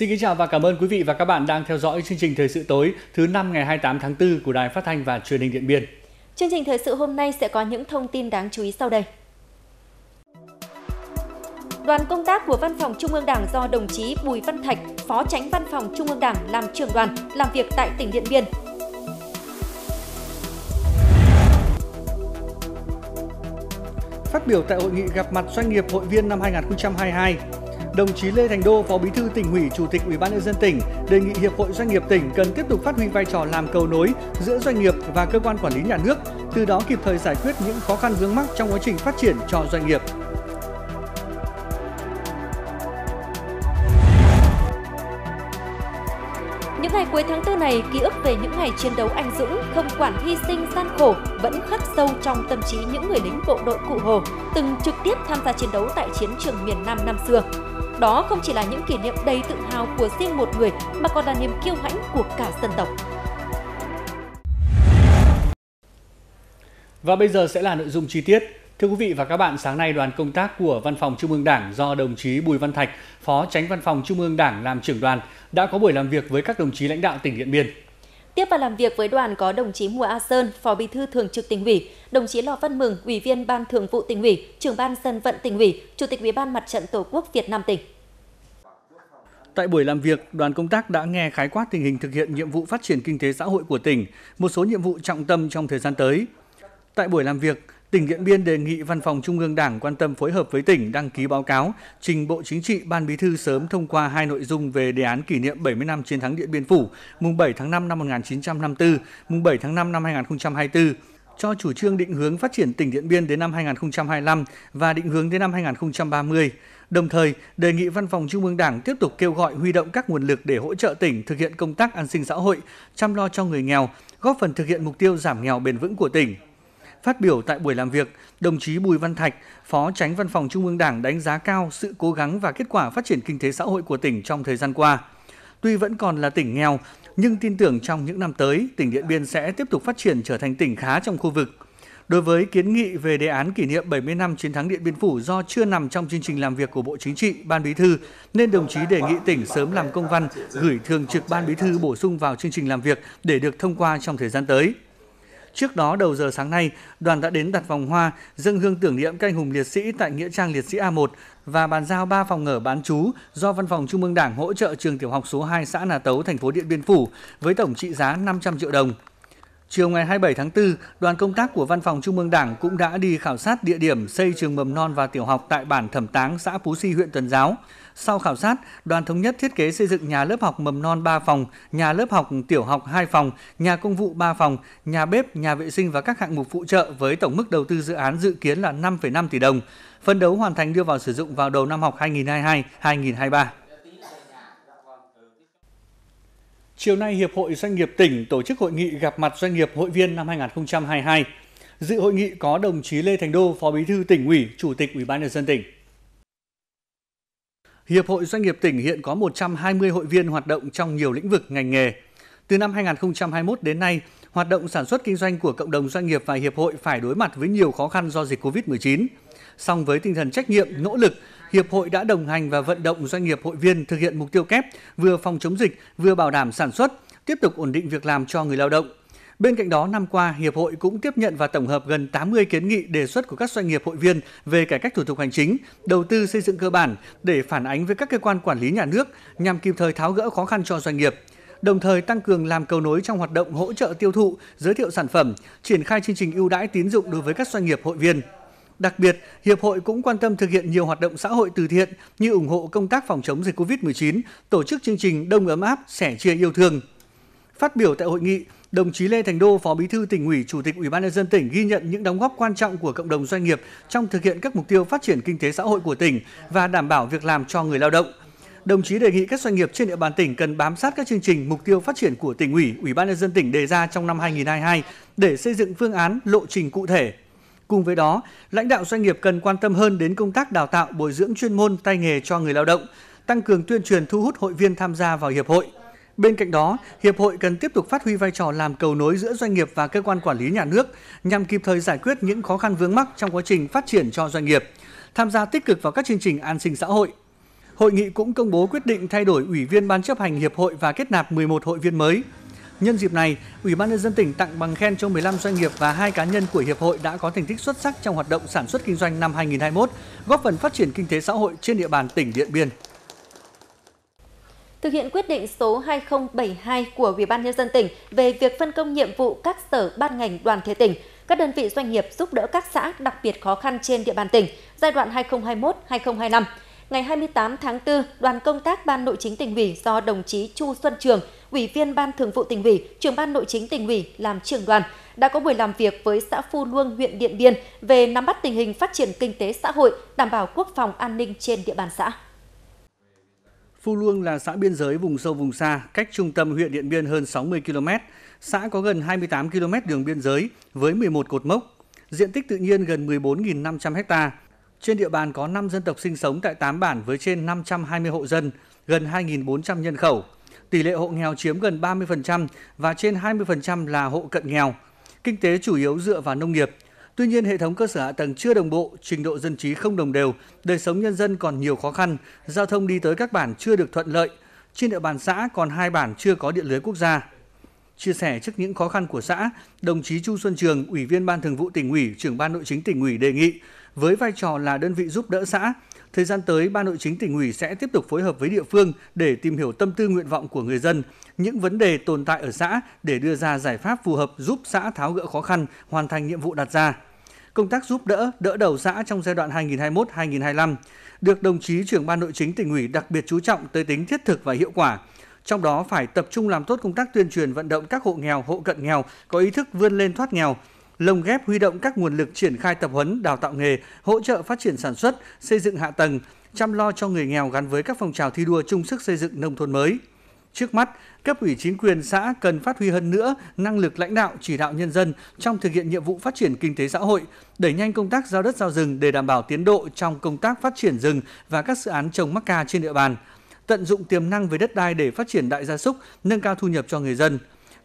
Xin kính chào và cảm ơn quý vị và các bạn đang theo dõi chương trình Thời sự tối thứ năm ngày 28 tháng 4 của Đài Phát thanh và Truyền hình Điện Biên. Chương trình thời sự hôm nay sẽ có những thông tin đáng chú ý sau đây. Đoàn công tác của Văn phòng Trung ương Đảng do đồng chí Bùi Văn Thạch, Phó Tránh Văn phòng Trung ương Đảng làm trưởng đoàn, làm việc tại tỉnh Điện Biên. Phát biểu tại hội nghị gặp mặt doanh nghiệp hội viên năm 2022, đồng chí Lê Thành Đô, Phó Bí thư tỉnh ủy, Chủ tịch Ủy ban nhân dân tỉnh đề nghị Hiệp hội Doanh nghiệp tỉnh cần tiếp tục phát huy vai trò làm cầu nối giữa doanh nghiệp và cơ quan quản lý nhà nước, từ đó kịp thời giải quyết những khó khăn vướng mắc trong quá trình phát triển cho doanh nghiệp. Những ngày cuối tháng 4 này, ký ức về những ngày chiến đấu anh dũng, không quản hy sinh gian khổ vẫn khắc sâu trong tâm trí những người lính bộ đội Cụ Hồ, từng trực tiếp tham gia chiến đấu tại chiến trường miền Nam năm xưa. Đó không chỉ là những kỷ niệm đầy tự hào của riêng một người mà còn là niềm kiêu hãnh của cả dân tộc. Và bây giờ sẽ là nội dung chi tiết. Thưa quý vị và các bạn, sáng nay đoàn công tác của Văn phòng Trung ương Đảng do đồng chí Bùi Văn Thạch, Phó Tránh Văn phòng Trung ương Đảng làm trưởng đoàn đã có buổi làm việc với các đồng chí lãnh đạo tỉnh Điện Biên. Tiếp và làm việc với đoàn có đồng chí Mùa A Sơn, Phó Bí thư Thường trực tỉnh ủy, đồng chí Lò Văn Mừng, Ủy viên Ban Thường vụ tỉnh ủy, trưởng ban dân vận tỉnh ủy, Chủ tịch Ủy ban Mặt trận Tổ quốc Việt Nam tỉnh. Tại buổi làm việc, đoàn công tác đã nghe khái quát tình hình thực hiện nhiệm vụ phát triển kinh tế xã hội của tỉnh, một số nhiệm vụ trọng tâm trong thời gian tới. Tại buổi làm việc, tỉnh Điện Biên đề nghị Văn phòng Trung ương Đảng quan tâm phối hợp với tỉnh đăng ký báo cáo, trình Bộ Chính trị Ban Bí thư sớm thông qua hai nội dung về đề án kỷ niệm 70 năm chiến thắng Điện Biên Phủ, mùng 7 tháng 5 năm 1954, mùng 7 tháng 5 năm 2024, cho chủ trương định hướng phát triển tỉnh Điện Biên đến năm 2025 và định hướng đến năm 2030. Đồng thời, đề nghị Văn phòng Trung ương Đảng tiếp tục kêu gọi huy động các nguồn lực để hỗ trợ tỉnh thực hiện công tác an sinh xã hội, chăm lo cho người nghèo, góp phần thực hiện mục tiêu giảm nghèo bền vững của tỉnh. Phát biểu tại buổi làm việc, đồng chí Bùi Văn Thạch, Phó Tránh Văn phòng Trung ương Đảng đánh giá cao sự cố gắng và kết quả phát triển kinh tế xã hội của tỉnh trong thời gian qua. Tuy vẫn còn là tỉnh nghèo, nhưng tin tưởng trong những năm tới, tỉnh Điện Biên sẽ tiếp tục phát triển trở thành tỉnh khá trong khu vực. Đối với kiến nghị về đề án kỷ niệm 70 năm chiến thắng Điện Biên Phủ do chưa nằm trong chương trình làm việc của Bộ Chính trị, Ban Bí thư, nên đồng chí đề nghị tỉnh sớm làm công văn gửi Thường trực Ban Bí thư bổ sung vào chương trình làm việc để được thông qua trong thời gian tới. Trước đó đầu giờ sáng nay, đoàn đã đến đặt vòng hoa, dâng hương tưởng niệm canh hùng liệt sĩ tại nghĩa trang liệt sĩ A1 và bàn giao 3 phòng ở bán trú do Văn phòng Trung ương Đảng hỗ trợ trường tiểu học số 2 xã Nà Tấu, thành phố Điện Biên Phủ với tổng trị giá 500 triệu đồng. Chiều ngày 27 tháng 4, đoàn công tác của Văn phòng Trung ương Đảng cũng đã đi khảo sát địa điểm xây trường mầm non và tiểu học tại bản Thẩm Táng, xã Phú Si, huyện Tuần Giáo. Sau khảo sát, đoàn thống nhất thiết kế xây dựng nhà lớp học mầm non 3 phòng, nhà lớp học tiểu học 2 phòng, nhà công vụ 3 phòng, nhà bếp, nhà vệ sinh và các hạng mục phụ trợ với tổng mức đầu tư dự án dự kiến là 5,5 tỷ đồng. Phân đấu hoàn thành đưa vào sử dụng vào đầu năm học 2022-2023. Chiều nay, Hiệp hội Doanh nghiệp tỉnh tổ chức hội nghị gặp mặt doanh nghiệp hội viên năm 2022. Dự hội nghị có đồng chí Lê Thành Đô, Phó Bí thư tỉnh ủy, Chủ tịch Ủy ban nhân dân tỉnh. Hiệp hội Doanh nghiệp tỉnh hiện có 120 hội viên hoạt động trong nhiều lĩnh vực ngành nghề. Từ năm 2021 đến nay, hoạt động sản xuất kinh doanh của cộng đồng doanh nghiệp và hiệp hội phải đối mặt với nhiều khó khăn do dịch Covid-19. Song với tinh thần trách nhiệm, nỗ lực, Hiệp hội đã đồng hành và vận động doanh nghiệp hội viên thực hiện mục tiêu kép vừa phòng chống dịch, vừa bảo đảm sản xuất, tiếp tục ổn định việc làm cho người lao động. Bên cạnh đó, năm qua, Hiệp hội cũng tiếp nhận và tổng hợp gần 80 kiến nghị đề xuất của các doanh nghiệp hội viên về cải cách thủ tục hành chính, đầu tư xây dựng cơ bản để phản ánh với các cơ quan quản lý nhà nước nhằm kịp thời tháo gỡ khó khăn cho doanh nghiệp đồng thời tăng cường làm cầu nối trong hoạt động hỗ trợ tiêu thụ, giới thiệu sản phẩm, triển khai chương trình ưu đãi tín dụng đối với các doanh nghiệp hội viên. Đặc biệt, Hiệp hội cũng quan tâm thực hiện nhiều hoạt động xã hội từ thiện như ủng hộ công tác phòng chống dịch COVID-19, tổ chức chương trình Đông ấm áp, sẻ chia yêu thương. Phát biểu tại hội nghị, đồng chí Lê Thành Đô, Phó Bí thư tỉnh ủy, Chủ tịch Ủy ban nhân dân tỉnh ghi nhận những đóng góp quan trọng của cộng đồng doanh nghiệp trong thực hiện các mục tiêu phát triển kinh tế xã hội của tỉnh và đảm bảo việc làm cho người lao động. Đồng chí đề nghị các doanh nghiệp trên địa bàn tỉnh cần bám sát các chương trình mục tiêu phát triển của tỉnh ủy, Ủy ban nhân dân tỉnh đề ra trong năm 2022 để xây dựng phương án, lộ trình cụ thể. Cùng với đó, lãnh đạo doanh nghiệp cần quan tâm hơn đến công tác đào tạo, bồi dưỡng chuyên môn tay nghề cho người lao động, tăng cường tuyên truyền thu hút hội viên tham gia vào hiệp hội. Bên cạnh đó, hiệp hội cần tiếp tục phát huy vai trò làm cầu nối giữa doanh nghiệp và cơ quan quản lý nhà nước nhằm kịp thời giải quyết những khó khăn vướng mắc trong quá trình phát triển cho doanh nghiệp, tham gia tích cực vào các chương trình an sinh xã hội. Hội nghị cũng công bố quyết định thay đổi ủy viên ban chấp hành hiệp hội và kết nạp 11 hội viên mới. Nhân dịp này, Ủy ban nhân dân tỉnh tặng bằng khen cho 15 doanh nghiệp và hai cá nhân của hiệp hội đã có thành tích xuất sắc trong hoạt động sản xuất kinh doanh năm 2021, góp phần phát triển kinh tế xã hội trên địa bàn tỉnh Điện Biên. Thực hiện quyết định số 2072 của Ủy ban nhân dân tỉnh về việc phân công nhiệm vụ các sở ban ngành đoàn thể tỉnh, các đơn vị doanh nghiệp giúp đỡ các xã đặc biệt khó khăn trên địa bàn tỉnh giai đoạn 2021-2025 ngày 28 tháng 4, đoàn công tác Ban Nội chính tỉnh ủy do đồng chí Chu Xuân Trường, Ủy viên Ban Thường vụ tỉnh ủy, trưởng Ban Nội chính tỉnh ủy làm trưởng đoàn đã có buổi làm việc với xã Phu Luông, huyện Điện Biên về nắm bắt tình hình phát triển kinh tế xã hội, đảm bảo quốc phòng an ninh trên địa bàn xã. Phu Luông là xã biên giới vùng sâu vùng xa, cách trung tâm huyện Điện Biên hơn 60 km. Xã có gần 28 km đường biên giới với 11 cột mốc, diện tích tự nhiên gần 14.500 ha, trên địa bàn có 5 dân tộc sinh sống tại 8 bản với trên 520 hộ dân, gần 2.400 nhân khẩu. Tỷ lệ hộ nghèo chiếm gần 30% và trên 20% là hộ cận nghèo. Kinh tế chủ yếu dựa vào nông nghiệp. Tuy nhiên, hệ thống cơ sở hạ tầng chưa đồng bộ, trình độ dân trí không đồng đều, đời sống nhân dân còn nhiều khó khăn, giao thông đi tới các bản chưa được thuận lợi. Trên địa bàn xã còn hai bản chưa có điện lưới quốc gia. Chia sẻ trước những khó khăn của xã, đồng chí Chu Xuân Trường, Ủy viên Ban Thường vụ tỉnh ủy, trưởng Ban Nội chính tỉnh ủy đề nghị với vai trò là đơn vị giúp đỡ xã, thời gian tới Ban Nội chính tỉnh ủy sẽ tiếp tục phối hợp với địa phương để tìm hiểu tâm tư nguyện vọng của người dân, những vấn đề tồn tại ở xã để đưa ra giải pháp phù hợp giúp xã tháo gỡ khó khăn, hoàn thành nhiệm vụ đặt ra. Công tác giúp đỡ, đỡ đầu xã trong giai đoạn 2021-2025 được đồng chí trưởng ban nội chính tỉnh ủy đặc biệt chú trọng tới tính thiết thực và hiệu quả. Trong đó phải tập trung làm tốt công tác tuyên truyền vận động các hộ nghèo, hộ cận nghèo có ý thức vươn lên thoát nghèo, lồng ghép huy động các nguồn lực triển khai tập huấn, đào tạo nghề, hỗ trợ phát triển sản xuất, xây dựng hạ tầng, chăm lo cho người nghèo gắn với các phong trào thi đua chung sức xây dựng nông thôn mới. Trước mắt, cấp ủy chính quyền xã cần phát huy hơn nữa năng lực lãnh đạo chỉ đạo nhân dân trong thực hiện nhiệm vụ phát triển kinh tế xã hội, đẩy nhanh công tác giao đất giao rừng để đảm bảo tiến độ trong công tác phát triển rừng và các dự án trồng mắc ca trên địa bàn, tận dụng tiềm năng về đất đai để phát triển đại gia súc, nâng cao thu nhập cho người dân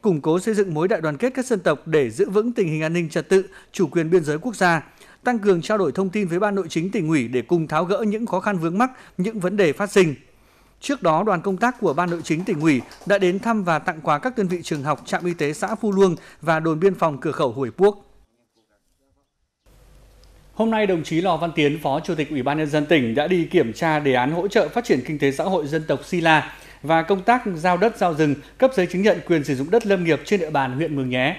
củng cố xây dựng mối đại đoàn kết các dân tộc để giữ vững tình hình an ninh trật tự, chủ quyền biên giới quốc gia, tăng cường trao đổi thông tin với ban nội chính tỉnh ủy để cùng tháo gỡ những khó khăn vướng mắc, những vấn đề phát sinh. Trước đó, đoàn công tác của Ban Nội chính tỉnh ủy đã đến thăm và tặng quà các đơn vị trường học, trạm y tế xã Phu Luông và đồn biên phòng cửa khẩu Hủy Quốc. Hôm nay, đồng chí Lò Văn Tiến, Phó Chủ tịch Ủy ban nhân dân tỉnh đã đi kiểm tra đề án hỗ trợ phát triển kinh tế xã hội dân tộc Sila và công tác giao đất giao rừng, cấp giấy chứng nhận quyền sử dụng đất lâm nghiệp trên địa bàn huyện Mường Nhé.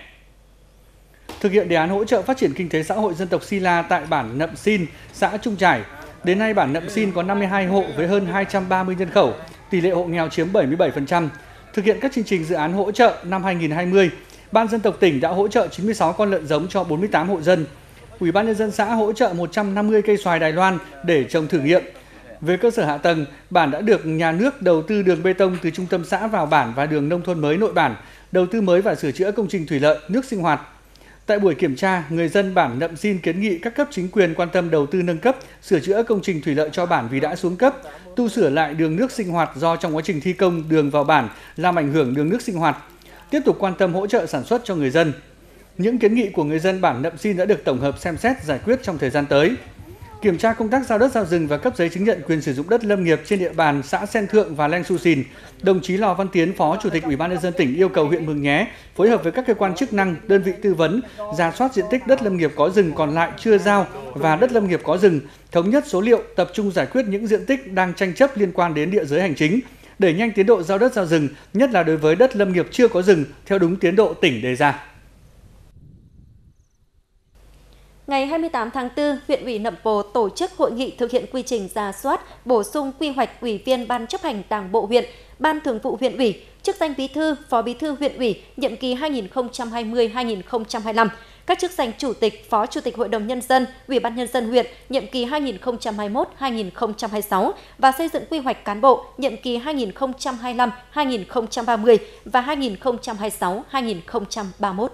Thực hiện đề án hỗ trợ phát triển kinh tế xã hội dân tộc Sila tại bản Nậm Xin, xã Trung Trải, đến nay bản Nậm Xin có 52 hộ với hơn 230 nhân khẩu, tỷ lệ hộ nghèo chiếm 77%. Thực hiện các chương trình dự án hỗ trợ năm 2020, Ban dân tộc tỉnh đã hỗ trợ 96 con lợn giống cho 48 hộ dân. Ủy ban nhân dân xã hỗ trợ 150 cây xoài Đài Loan để trồng thử nghiệm, về cơ sở hạ tầng, bản đã được nhà nước đầu tư đường bê tông từ trung tâm xã vào bản và đường nông thôn mới nội bản, đầu tư mới và sửa chữa công trình thủy lợi, nước sinh hoạt. Tại buổi kiểm tra, người dân bản Nậm Xin kiến nghị các cấp chính quyền quan tâm đầu tư nâng cấp, sửa chữa công trình thủy lợi cho bản vì đã xuống cấp, tu sửa lại đường nước sinh hoạt do trong quá trình thi công đường vào bản làm ảnh hưởng đường nước sinh hoạt. Tiếp tục quan tâm hỗ trợ sản xuất cho người dân. Những kiến nghị của người dân bản Nậm Xin đã được tổng hợp xem xét giải quyết trong thời gian tới kiểm tra công tác giao đất giao rừng và cấp giấy chứng nhận quyền sử dụng đất lâm nghiệp trên địa bàn xã Sen Thượng và Leng Su Sìn, đồng chí Lò Văn Tiến, Phó Chủ tịch Ủy ban nhân dân tỉnh yêu cầu huyện Mường Nhé phối hợp với các cơ quan chức năng, đơn vị tư vấn, ra soát diện tích đất lâm nghiệp có rừng còn lại chưa giao và đất lâm nghiệp có rừng, thống nhất số liệu, tập trung giải quyết những diện tích đang tranh chấp liên quan đến địa giới hành chính, đẩy nhanh tiến độ giao đất giao rừng, nhất là đối với đất lâm nghiệp chưa có rừng theo đúng tiến độ tỉnh đề ra. Ngày 28 tháng 4, huyện ủy Nậm Pồ tổ chức hội nghị thực hiện quy trình ra soát, bổ sung quy hoạch ủy viên Ban chấp hành Đảng bộ huyện, Ban thường vụ huyện ủy, chức danh bí thư, phó bí thư huyện ủy, nhiệm kỳ 2020-2025, các chức danh chủ tịch, phó chủ tịch hội đồng nhân dân, ủy ban nhân dân huyện, nhiệm kỳ 2021-2026 và xây dựng quy hoạch cán bộ, nhiệm kỳ 2025-2030 và 2026-2031.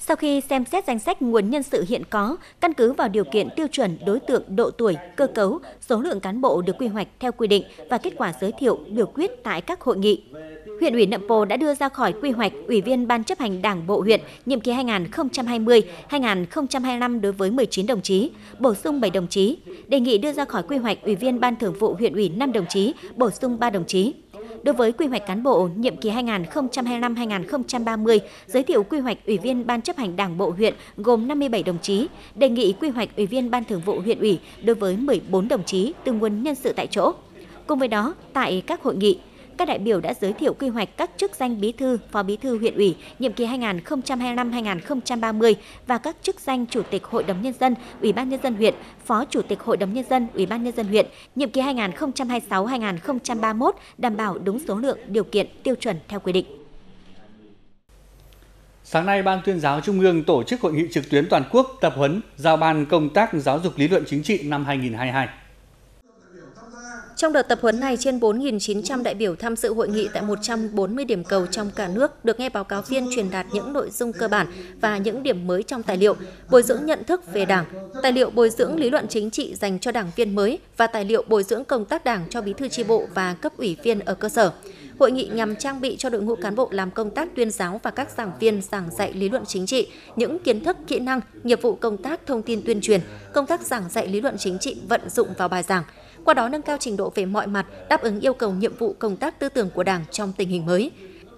Sau khi xem xét danh sách nguồn nhân sự hiện có, căn cứ vào điều kiện tiêu chuẩn đối tượng độ tuổi, cơ cấu, số lượng cán bộ được quy hoạch theo quy định và kết quả giới thiệu biểu quyết tại các hội nghị. Huyện ủy Nậm Pồ đã đưa ra khỏi quy hoạch Ủy viên Ban chấp hành Đảng Bộ huyện nhiệm kỳ 2020-2025 đối với 19 đồng chí, bổ sung 7 đồng chí. Đề nghị đưa ra khỏi quy hoạch Ủy viên Ban Thường vụ huyện ủy 5 đồng chí, bổ sung 3 đồng chí. Đối với quy hoạch cán bộ nhiệm kỳ 2025-2030, giới thiệu quy hoạch Ủy viên Ban chấp hành Đảng bộ huyện gồm 57 đồng chí, đề nghị quy hoạch Ủy viên Ban Thường vụ huyện ủy đối với 14 đồng chí từ nguồn nhân sự tại chỗ. Cùng với đó, tại các hội nghị, các đại biểu đã giới thiệu quy hoạch các chức danh bí thư, phó bí thư huyện ủy nhiệm kỳ 2025-2030 và các chức danh chủ tịch hội đồng nhân dân, ủy ban nhân dân huyện, phó chủ tịch hội đồng nhân dân, ủy ban nhân dân huyện nhiệm kỳ 2026-2031 đảm bảo đúng số lượng, điều kiện, tiêu chuẩn theo quy định. Sáng nay, Ban tuyên giáo Trung ương tổ chức hội nghị trực tuyến toàn quốc tập huấn giao ban công tác giáo dục lý luận chính trị năm 2022. Trong đợt tập huấn này, trên 4.900 đại biểu tham dự hội nghị tại 140 điểm cầu trong cả nước được nghe báo cáo viên truyền đạt những nội dung cơ bản và những điểm mới trong tài liệu, bồi dưỡng nhận thức về Đảng, tài liệu bồi dưỡng lý luận chính trị dành cho đảng viên mới và tài liệu bồi dưỡng công tác Đảng cho bí thư tri bộ và cấp ủy viên ở cơ sở. Hội nghị nhằm trang bị cho đội ngũ cán bộ làm công tác tuyên giáo và các giảng viên giảng dạy lý luận chính trị những kiến thức, kỹ năng, nghiệp vụ công tác thông tin tuyên truyền, công tác giảng dạy lý luận chính trị vận dụng vào bài giảng, qua đó nâng cao trình độ về mọi mặt, đáp ứng yêu cầu nhiệm vụ công tác tư tưởng của Đảng trong tình hình mới.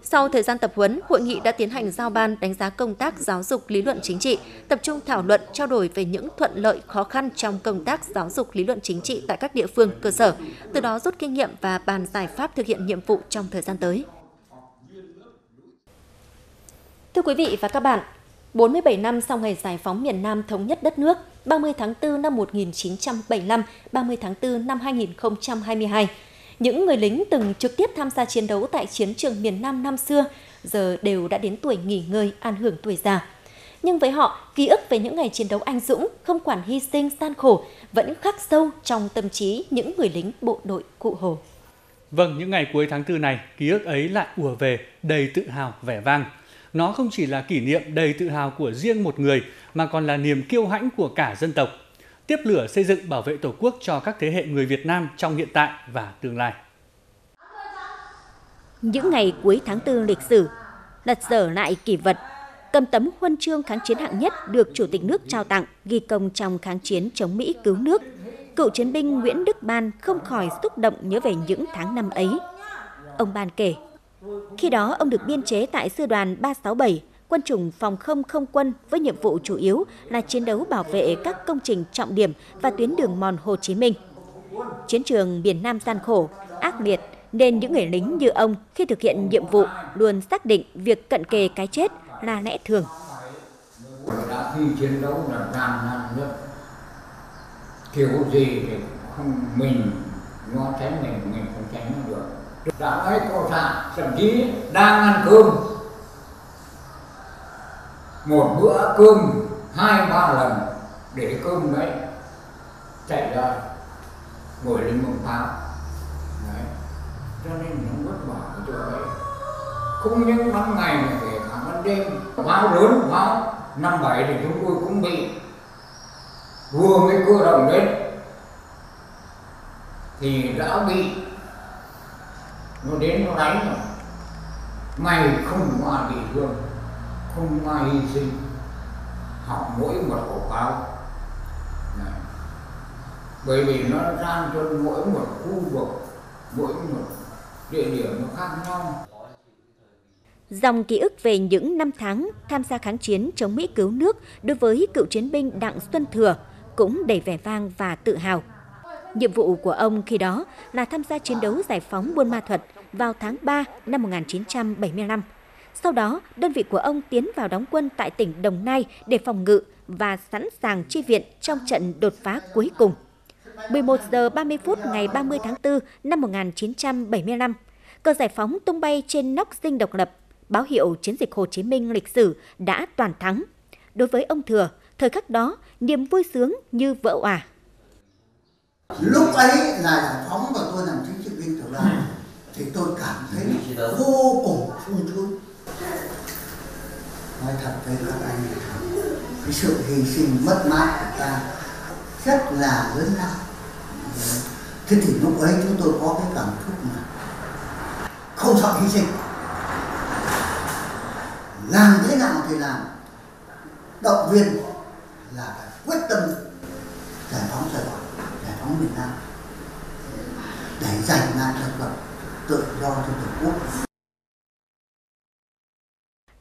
Sau thời gian tập huấn, hội nghị đã tiến hành giao ban đánh giá công tác giáo dục lý luận chính trị, tập trung thảo luận trao đổi về những thuận lợi khó khăn trong công tác giáo dục lý luận chính trị tại các địa phương, cơ sở, từ đó rút kinh nghiệm và bàn giải pháp thực hiện nhiệm vụ trong thời gian tới. Thưa quý vị và các bạn, 47 năm sau ngày giải phóng miền Nam thống nhất đất nước, 30 tháng 4 năm 1975, 30 tháng 4 năm 2022. Những người lính từng trực tiếp tham gia chiến đấu tại chiến trường miền Nam năm xưa giờ đều đã đến tuổi nghỉ ngơi, an hưởng tuổi già. Nhưng với họ, ký ức về những ngày chiến đấu anh dũng, không quản hy sinh gian khổ, vẫn khắc sâu trong tâm trí những người lính bộ đội cụ Hồ. Vâng, những ngày cuối tháng 4 này, ký ức ấy lại ùa về, đầy tự hào, vẻ vang. Nó không chỉ là kỷ niệm đầy tự hào của riêng một người mà còn là niềm kiêu hãnh của cả dân tộc. Tiếp lửa xây dựng bảo vệ Tổ quốc cho các thế hệ người Việt Nam trong hiện tại và tương lai. Những ngày cuối tháng 4 lịch sử, lật dở lại kỷ vật, cầm tấm huân chương kháng chiến hạng nhất được Chủ tịch nước trao tặng ghi công trong kháng chiến chống Mỹ cứu nước. Cựu chiến binh Nguyễn Đức Ban không khỏi xúc động nhớ về những tháng năm ấy. Ông Ban kể, khi đó, ông được biên chế tại sư đoàn 367, quân chủng phòng không không quân với nhiệm vụ chủ yếu là chiến đấu bảo vệ các công trình trọng điểm và tuyến đường mòn Hồ Chí Minh. Chiến trường miền Nam gian khổ, ác liệt nên những người lính như ông khi thực hiện nhiệm vụ luôn xác định việc cận kề cái chết là lẽ thường. Đã khi chiến đấu là gian nan nhất. Kiểu gì thì không mình nó tránh mình, mình không tránh được đã nói câu sản thậm chí đang ăn cơm. Một bữa cơm hai, ba lần để cơm đấy chạy ra, ngồi lên mông pháo đấy, cho nên nó vất vả ở chỗ đấy. Không những ban ngày mà kể cả ban đêm pháo lớn pháo năm, bảy thì chúng tôi cũng bị vừa mới cơ động đến. Thì đã bị nó đến nó đánh rồi mày không qua bị thương, không qua hy sinh. Học mỗi một khẩu pháo dạ. bởi vì nó gian cho mỗi một khu vực, mỗi một địa điểm nó khác nhau. Dòng ký ức về những năm tháng tham gia kháng chiến chống Mỹ cứu nước đối với cựu chiến binh Đặng Xuân Thừa cũng đầy vẻ vang và tự hào. Nhiệm vụ của ông khi đó là tham gia chiến đấu giải phóng Buôn Ma Thuật vào tháng 3 năm 1975. Sau đó, đơn vị của ông tiến vào đóng quân tại tỉnh Đồng Nai để phòng ngự và sẵn sàng chi viện trong trận đột phá cuối cùng. 11 giờ 30 phút ngày 30 tháng 4 năm 1975, cờ giải phóng tung bay trên nóc dinh độc lập, báo hiệu chiến dịch Hồ Chí Minh lịch sử đã toàn thắng. Đối với ông Thừa, thời khắc đó, niềm vui sướng như vỡ òa. Lúc ấy là giải phóng và tôi làm chính trị viên tiểu đoàn thì tôi cảm thấy vô cùng sung sướng nói thật với các anh cái sự hy sinh mất mát của ta rất là lớn lao. Thế thì lúc ấy chúng tôi có cái cảm xúc mà không sợ hy sinh. Làm thế nào thì làm? Động viên là phải quyết tâm giải phóng Sài Gòn phóng miền Nam để giành lại độc lập tự do cho tổ quốc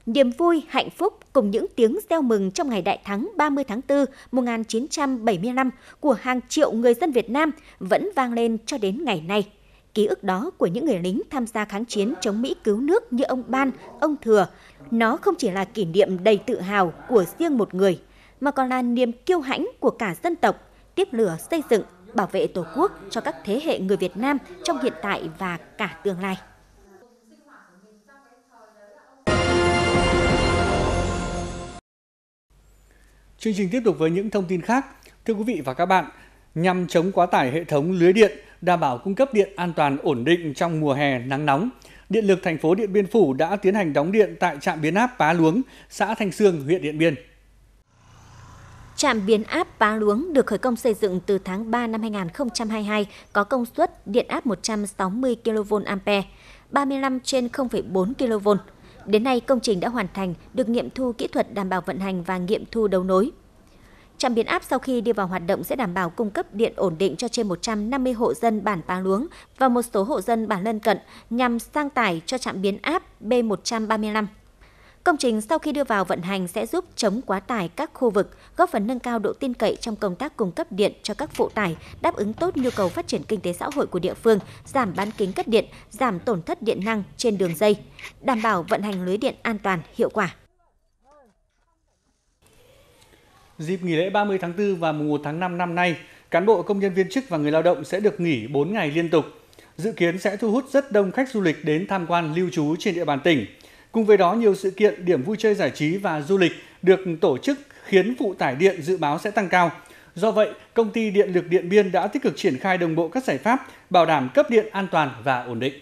Niềm vui, hạnh phúc cùng những tiếng reo mừng trong ngày đại thắng 30 tháng 4 1975 của hàng triệu người dân Việt Nam vẫn vang lên cho đến ngày nay. Ký ức đó của những người lính tham gia kháng chiến chống Mỹ cứu nước như ông Ban, ông Thừa, nó không chỉ là kỷ niệm đầy tự hào của riêng một người, mà còn là niềm kiêu hãnh của cả dân tộc, tiếp lửa xây dựng, bảo vệ Tổ quốc cho các thế hệ người Việt Nam trong hiện tại và cả tương lai. Chương trình tiếp tục với những thông tin khác. Thưa quý vị và các bạn, nhằm chống quá tải hệ thống lưới điện, đảm bảo cung cấp điện an toàn ổn định trong mùa hè nắng nóng, Điện lực thành phố Điện Biên Phủ đã tiến hành đóng điện tại trạm biến áp Pá Luống, xã Thanh Sương, huyện Điện Biên. Trạm biến áp Pá Luống được khởi công xây dựng từ tháng 3 năm 2022, có công suất điện áp 160 kVA, 35 trên 0,4 kV. Đến nay, công trình đã hoàn thành, được nghiệm thu kỹ thuật đảm bảo vận hành và nghiệm thu đấu nối. Trạm biến áp sau khi đi vào hoạt động sẽ đảm bảo cung cấp điện ổn định cho trên 150 hộ dân bản Pá Luống và một số hộ dân bản lân cận nhằm sang tải cho trạm biến áp B135. Công trình sau khi đưa vào vận hành sẽ giúp chống quá tải các khu vực, góp phần nâng cao độ tin cậy trong công tác cung cấp điện cho các phụ tải, đáp ứng tốt nhu cầu phát triển kinh tế xã hội của địa phương, giảm bán kính cắt điện, giảm tổn thất điện năng trên đường dây, đảm bảo vận hành lưới điện an toàn, hiệu quả. Dịp nghỉ lễ 30 tháng 4 và mùng 1 tháng 5 năm nay, cán bộ công nhân viên chức và người lao động sẽ được nghỉ 4 ngày liên tục. Dự kiến sẽ thu hút rất đông khách du lịch đến tham quan lưu trú trên địa bàn tỉnh. Cùng với đó, nhiều sự kiện, điểm vui chơi giải trí và du lịch được tổ chức khiến phụ tải điện dự báo sẽ tăng cao. Do vậy, công ty Điện lực Điện Biên đã tích cực triển khai đồng bộ các giải pháp bảo đảm cấp điện an toàn và ổn định.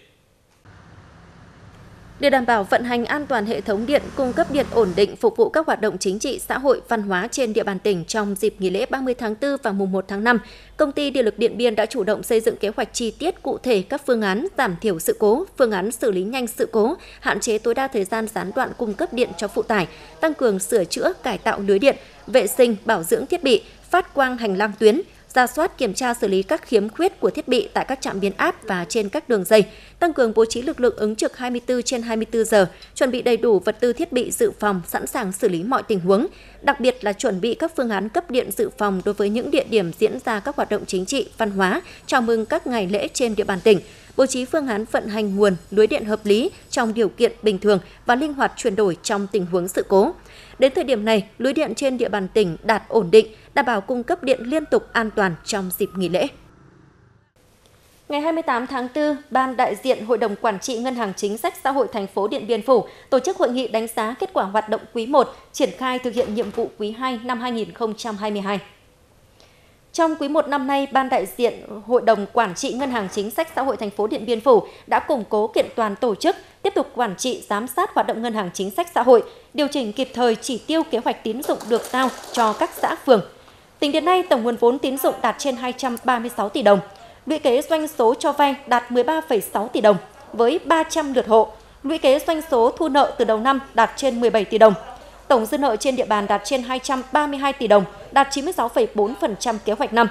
Để đảm bảo vận hành an toàn hệ thống điện, cung cấp điện ổn định phục vụ các hoạt động chính trị, xã hội, văn hóa trên địa bàn tỉnh trong dịp nghỉ lễ 30 tháng 4 và mùng 1 tháng 5, công ty Điện lực Điện Biên đã chủ động xây dựng kế hoạch chi tiết cụ thể các phương án giảm thiểu sự cố, phương án xử lý nhanh sự cố, hạn chế tối đa thời gian gián đoạn cung cấp điện cho phụ tải, tăng cường sửa chữa, cải tạo lưới điện, vệ sinh, bảo dưỡng thiết bị, phát quang hành lang tuyến, ra soát kiểm tra xử lý các khiếm khuyết của thiết bị tại các trạm biến áp và trên các đường dây, tăng cường bố trí lực lượng ứng trực 24 trên 24 giờ, chuẩn bị đầy đủ vật tư thiết bị dự phòng sẵn sàng xử lý mọi tình huống, đặc biệt là chuẩn bị các phương án cấp điện dự phòng đối với những địa điểm diễn ra các hoạt động chính trị, văn hóa, chào mừng các ngày lễ trên địa bàn tỉnh, bố trí phương án vận hành nguồn lưới điện hợp lý trong điều kiện bình thường và linh hoạt chuyển đổi trong tình huống sự cố. Đến thời điểm này, lưới điện trên địa bàn tỉnh đạt ổn định, đảm bảo cung cấp điện liên tục an toàn trong dịp nghỉ lễ. Ngày 28 tháng 4, Ban đại diện Hội đồng Quản trị Ngân hàng Chính sách Xã hội thành phố Điện Biên Phủ tổ chức hội nghị đánh giá kết quả hoạt động quý 1, triển khai thực hiện nhiệm vụ quý 2 năm 2022. Trong quý 1 năm nay, Ban đại diện Hội đồng Quản trị Ngân hàng Chính sách Xã hội thành phố Điện Biên Phủ đã củng cố kiện toàn tổ chức, tiếp tục quản trị giám sát hoạt động ngân hàng chính sách xã hội, điều chỉnh kịp thời chỉ tiêu kế hoạch tín dụng được giao cho các xã phường. Tính đến nay, tổng nguồn vốn tín dụng đạt trên 236 tỷ đồng, lũy kế doanh số cho vay đạt 13,6 tỷ đồng với 300 lượt hộ, lũy kế doanh số thu nợ từ đầu năm đạt trên 17 tỷ đồng. Tổng dư nợ trên địa bàn đạt trên 232 tỷ đồng, đạt 96,4% kế hoạch năm.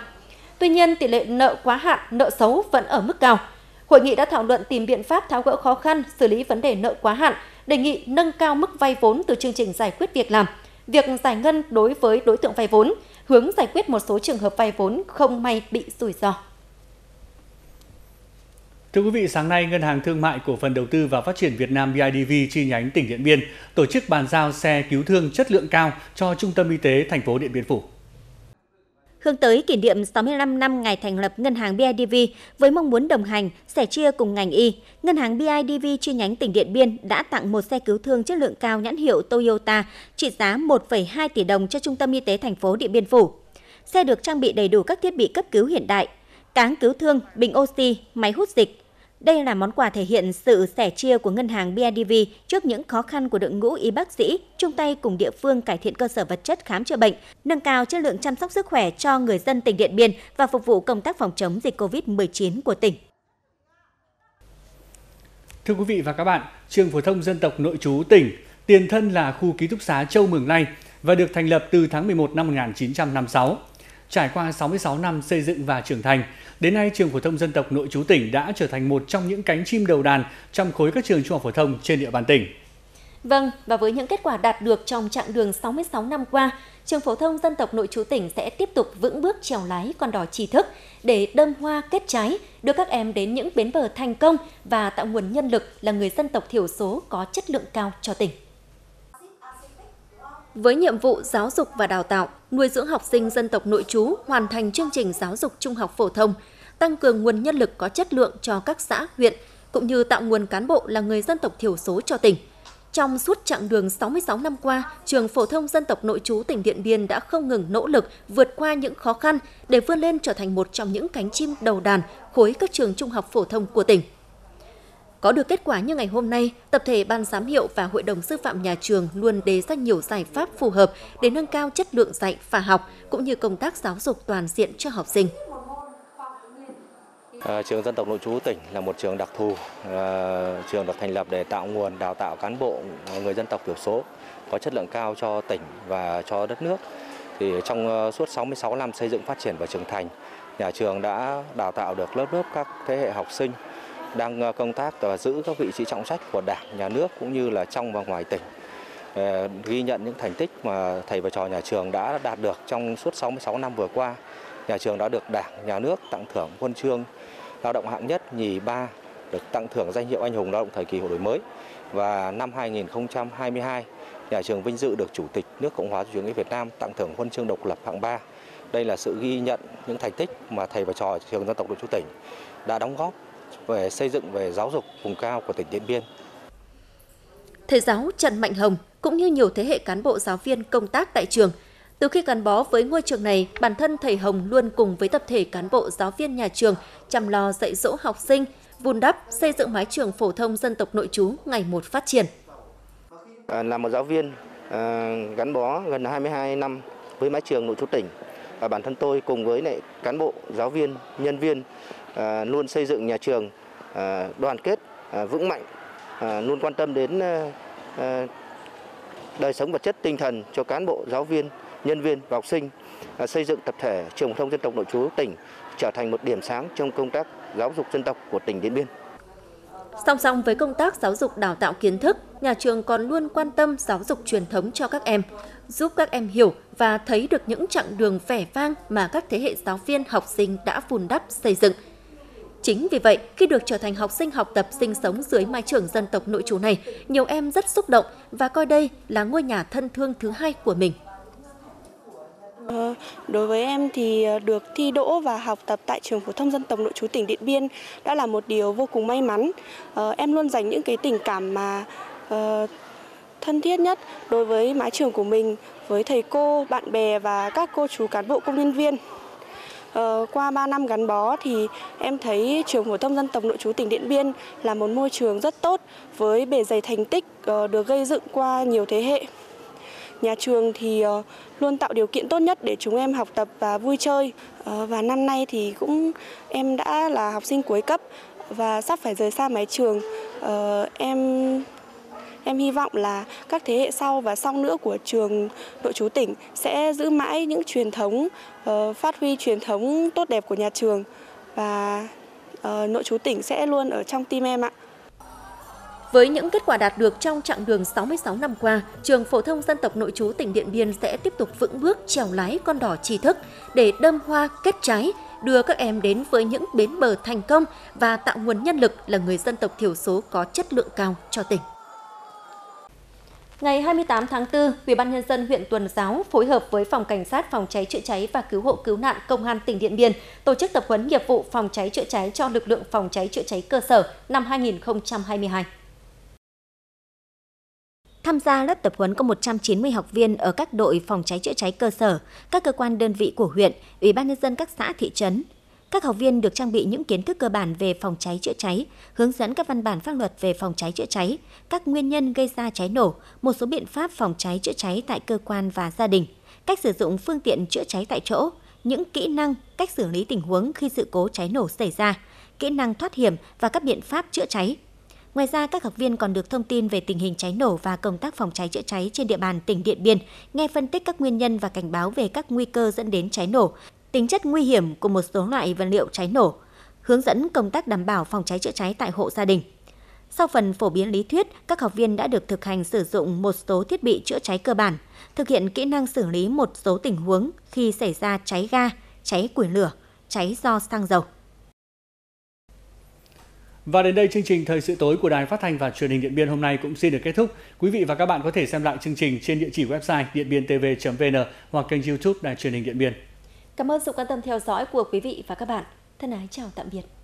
Tuy nhiên, tỷ lệ nợ quá hạn, nợ xấu vẫn ở mức cao. Hội nghị đã thảo luận tìm biện pháp tháo gỡ khó khăn, xử lý vấn đề nợ quá hạn, đề nghị nâng cao mức vay vốn từ chương trình giải quyết việc làm, việc giải ngân đối với đối tượng vay vốn, hướng giải quyết một số trường hợp vay vốn không may bị rủi ro. Thưa quý vị, sáng nay, Ngân hàng Thương mại Cổ phần Đầu tư và Phát triển Việt Nam BIDV chi nhánh tỉnh Điện Biên tổ chức bàn giao xe cứu thương chất lượng cao cho Trung tâm Y tế thành phố Điện Biên Phủ. Hướng tới kỷ niệm 65 năm ngày thành lập Ngân hàng BIDV với mong muốn đồng hành, sẻ chia cùng ngành y, Ngân hàng BIDV chi nhánh tỉnh Điện Biên đã tặng một xe cứu thương chất lượng cao nhãn hiệu Toyota trị giá 1,2 tỷ đồng cho Trung tâm Y tế thành phố Điện Biên Phủ. Xe được trang bị đầy đủ các thiết bị cấp cứu hiện đại, cáng cứu thương, bình oxy, máy hút dịch, đây là món quà thể hiện sự sẻ chia của ngân hàng BIDV trước những khó khăn của đội ngũ y bác sĩ, chung tay cùng địa phương cải thiện cơ sở vật chất khám chữa bệnh, nâng cao chất lượng chăm sóc sức khỏe cho người dân tỉnh Điện Biên và phục vụ công tác phòng chống dịch COVID-19 của tỉnh. Thưa quý vị và các bạn, Trường phổ thông dân tộc nội trú tỉnh tiền thân là khu ký túc xá Châu Mường Lay và được thành lập từ tháng 11 năm 1956. Trải qua 66 năm xây dựng và trưởng thành, đến nay trường phổ thông dân tộc nội trú tỉnh đã trở thành một trong những cánh chim đầu đàn trong khối các trường trung học phổ thông trên địa bàn tỉnh. Vâng, và với những kết quả đạt được trong chặng đường 66 năm qua, trường phổ thông dân tộc nội trú tỉnh sẽ tiếp tục vững bước trèo lái con đò tri thức để đơm hoa kết trái, đưa các em đến những bến bờ thành công và tạo nguồn nhân lực là người dân tộc thiểu số có chất lượng cao cho tỉnh. Với nhiệm vụ giáo dục và đào tạo, nuôi dưỡng học sinh dân tộc nội trú hoàn thành chương trình giáo dục trung học phổ thông, tăng cường nguồn nhân lực có chất lượng cho các xã, huyện, cũng như tạo nguồn cán bộ là người dân tộc thiểu số cho tỉnh. Trong suốt chặng đường 66 năm qua, trường phổ thông dân tộc nội trú tỉnh Điện Biên đã không ngừng nỗ lực vượt qua những khó khăn để vươn lên trở thành một trong những cánh chim đầu đàn khối các trường trung học phổ thông của tỉnh. Có được kết quả như ngày hôm nay, tập thể ban giám hiệu và hội đồng sư phạm nhà trường luôn đề ra nhiều giải pháp phù hợp để nâng cao chất lượng dạy và học cũng như công tác giáo dục toàn diện cho học sinh. À, trường dân tộc nội trú tỉnh là một trường đặc thù, à, trường được thành lập để tạo nguồn đào tạo cán bộ người dân tộc thiểu số có chất lượng cao cho tỉnh và cho đất nước. Thì trong uh, suốt 66 năm xây dựng phát triển và trưởng thành, nhà trường đã đào tạo được lớp lớp các thế hệ học sinh đang ờ, công tác và giữ các vị trí trọng trách của Đảng, Nhà nước cũng như là trong và ngoài tỉnh. Ờ, ghi nhận những thành tích mà thầy và trò nhà trường đã đạt được trong suốt 66 năm vừa qua. Nhà trường đã được Đảng, Nhà nước tặng thưởng huân chương lao động hạng nhất, nhì, ba, được tặng thưởng danh hiệu anh hùng lao động thời kỳ đổi mới. Và năm 2022, nhà trường vinh dự được Chủ tịch nước Cộng hòa chủ nghĩa Việt Nam tặng thưởng huân chương độc lập hạng 3. Đây là sự ghi nhận những thành tích mà thầy và trò trường dân tộc nội chú tỉnh đã đóng góp về xây dựng về giáo dục vùng cao của tỉnh Điện Biên. Thầy giáo Trần Mạnh Hồng cũng như nhiều thế hệ cán bộ giáo viên công tác tại trường. Từ khi gắn bó với ngôi trường này, bản thân thầy Hồng luôn cùng với tập thể cán bộ giáo viên nhà trường chăm lo dạy dỗ học sinh, vun đắp, xây dựng mái trường phổ thông dân tộc nội trú ngày một phát triển. À, là một giáo viên à, gắn bó gần 22 năm với mái trường nội trú tỉnh và bản thân tôi cùng với lại cán bộ, giáo viên, nhân viên Ờ, luôn xây dựng nhà trường ờ, đoàn kết, ờ, vững mạnh, luôn quan tâm đến đời sống vật chất tinh thần cho cán bộ, giáo viên, nhân viên và học sinh, xây dựng tập thể trường phổ thông dân tộc nội trú tỉnh trở thành một điểm sáng trong công tác giáo dục dân tộc của tỉnh Điện Biên. Song song với công tác giáo dục đào tạo kiến thức, nhà trường còn luôn quan tâm giáo dục truyền thống cho các em, giúp các em hiểu và thấy được những chặng đường vẻ vang mà các thế hệ giáo viên học sinh đã vun đắp xây dựng – Chính vì vậy, khi được trở thành học sinh học tập sinh sống dưới mái trường dân tộc nội trú này, nhiều em rất xúc động và coi đây là ngôi nhà thân thương thứ hai của mình. Ờ, đối với em thì ờ, được thi đỗ và học tập tại trường phổ thông dân tộc nội trú tỉnh Điện Biên đã là một điều vô cùng may mắn. Ờ, em luôn dành những cái tình cảm mà thân thiết nhất đối với mái trường của mình, với thầy cô, bạn bè và các cô chú cán bộ công nhân viên. Ờ, qua 3 năm gắn bó thì em thấy trường phổ thông dân tộc nội trú tỉnh Điện Biên là một môi trường rất tốt với bề dày thành tích ờ, được gây dựng qua nhiều thế hệ. Nhà trường thì ờ, luôn tạo điều kiện tốt nhất để chúng em học tập và vui chơi. Ờ, và năm nay thì cũng em đã là học sinh cuối cấp và sắp phải rời xa mái trường. Em Em hy vọng là các thế hệ sau và sau nữa của trường nội trú tỉnh sẽ giữ mãi những truyền thống, ờ, phát huy truyền thống tốt đẹp của nhà trường và ờ, nội trú tỉnh sẽ luôn ở trong tim em ạ. Với những kết quả đạt được trong chặng đường 66 năm qua, trường phổ thông dân tộc nội trú tỉnh Điện Biên sẽ tiếp tục vững bước trèo lái con đỏ tri thức để đâm hoa kết trái, đưa các em đến với những bến bờ thành công và tạo nguồn nhân lực là người dân tộc thiểu số có chất lượng cao cho tỉnh. Ngày 28 tháng 4, Ủy ban nhân dân huyện Tuần Giáo phối hợp với Phòng Cảnh sát Phòng cháy chữa cháy và Cứu hộ cứu nạn Công an tỉnh Điện Biên tổ chức tập huấn nghiệp vụ phòng cháy chữa cháy cho lực lượng phòng cháy chữa cháy cơ sở năm 2022. Tham gia lớp tập huấn có 190 học viên ở các đội phòng cháy chữa cháy cơ sở, các cơ quan đơn vị của huyện, Ủy ban nhân dân các xã thị trấn. Các học viên được trang bị những kiến thức cơ bản về phòng cháy chữa cháy, hướng dẫn các văn bản pháp luật về phòng cháy chữa cháy, các nguyên nhân gây ra cháy nổ, một số biện pháp phòng cháy chữa cháy tại cơ quan và gia đình, cách sử dụng phương tiện chữa cháy tại chỗ, những kỹ năng, cách xử lý tình huống khi sự cố cháy nổ xảy ra, kỹ năng thoát hiểm và các biện pháp chữa cháy. Ngoài ra, các học viên còn được thông tin về tình hình cháy nổ và công tác phòng cháy chữa cháy trên địa bàn tỉnh Điện Biên, nghe phân tích các nguyên nhân và cảnh báo về các nguy cơ dẫn đến cháy nổ, tính chất nguy hiểm của một số loại vật liệu cháy nổ, hướng dẫn công tác đảm bảo phòng cháy chữa cháy tại hộ gia đình. Sau phần phổ biến lý thuyết, các học viên đã được thực hành sử dụng một số thiết bị chữa cháy cơ bản, thực hiện kỹ năng xử lý một số tình huống khi xảy ra cháy ga, cháy củi lửa, cháy do xăng dầu. Và đến đây chương trình Thời sự tối của Đài Phát thanh và Truyền hình Điện Biên hôm nay cũng xin được kết thúc. Quý vị và các bạn có thể xem lại chương trình trên địa chỉ website điện biên tv.vn hoặc kênh YouTube Đài Truyền hình Điện Biên. Cảm ơn sự quan tâm theo dõi của quý vị và các bạn. Thân ái chào tạm biệt.